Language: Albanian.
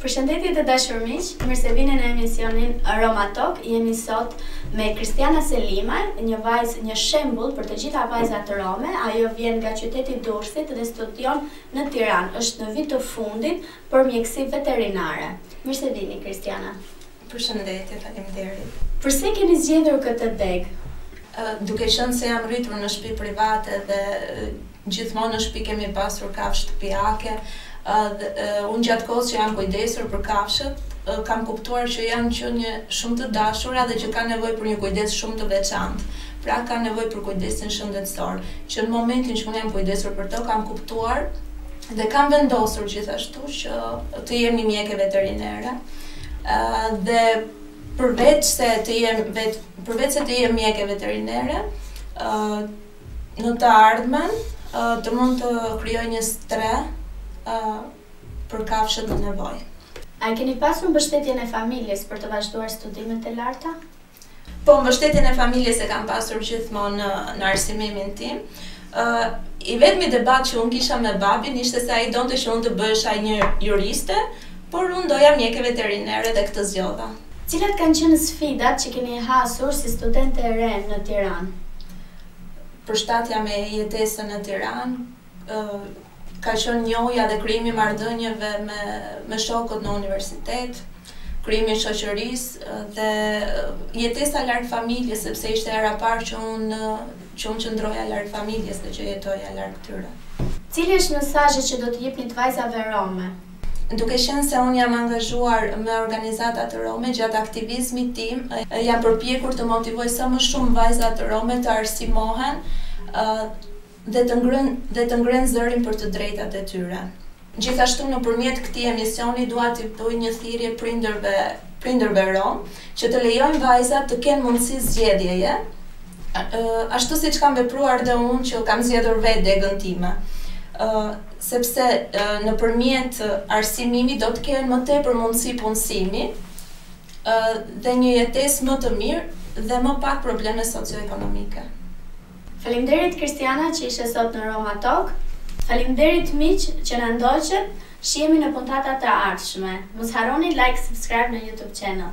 Përshëndetje të dashur miq, mirë se vini në emisionin Roma Talk. Jemi sot me Kristiana Selima, një vajzë, një shembull për të gjitha vajzat rome. Ajo vjen nga qyteti i Durrësit dhe studion në Tiranë. Është në vit të fundit, për mjekësi veterinare. Mirë se vini Kristiana. Përshëndetje, faleminderit. Pse keni zgjedhur këtë degë? Duke qenë se jam rritur në shtëpi private dhe gjithmonë në shtëpi kemi pasur kafshë shtëpiake, unë gjatë kohës që jam kujdesur për kafshët, kam kuptuar që janë qenie shumë të dashura dhe që kanë nevojë për një kujdes shumë të veçantë. Pra kanë nevojë për kujdesin shëndetësor, që në momentin që unë jam kujdesur për to kam kuptuar dhe kam vendosur gjithashtu që të jem një mjeke veterinere dhe përveç se të jem vet, përveç se të jem mjeke veterinere, në të ardhmen të mund të krijoj një strehë për kafshët në nevojë. A e keni pasur mbështetjen e familjes për të vazhduar studimet e larta? Po mbështetjen e familjes e kam pasur gjithmonë në, në arsimimin tim. Ë, i vetmi debat që unë kisha me babin ishte se ai donte që unë të bëhesha një juriste, por unë doja mjeke veterinere dhe këtë zgjodha. Cilat kanë qenë sfidat që keni hasur si studente e re në Tiranë? Përshtatja me jetesën në Tiranë, ka qenë njohja dhe krijimi i marrëdhënieve me me shokët në universitet, krijimi i shoqërisë dhe jetesa larg familjes, sepse ishte hera e parë që unë që unë qëndroja larg familjes dhe që jetoja larg tyre. Cili është mesazhi që do t'i jepnit vajzave rome? Duke qenë se unë jam angazhuar me organizatat rome gjatë aktivizmit tim, jam përpjekur të motivoj sa më shumë vajzat rome të arsimohen, dhe të ngrenë dhe të ngrenë zërin për të drejtat e tyre. Gjithashtu nëpërmjet këtij emisioni dua t'i bëj një thirrje prindërve prindërve romë që të lejojnë vajzat të kenë mundësi zgjedhjeje ashtu siç kam vepruar dhe unë që kam zgjedhur vetë degën time sepse nëpërmjet arsimimit do të kenë më tepër mundësi punësimi dhe një jetesë më të mirë dhe më pak probleme socio-ekonomike. Faleminderit Kristiana që ishe sot në Roma Talk. Faleminderit miq që na ndoqët, shihemi në puntata të ardhshme. Mos harroni like subscribe në YouTube channel.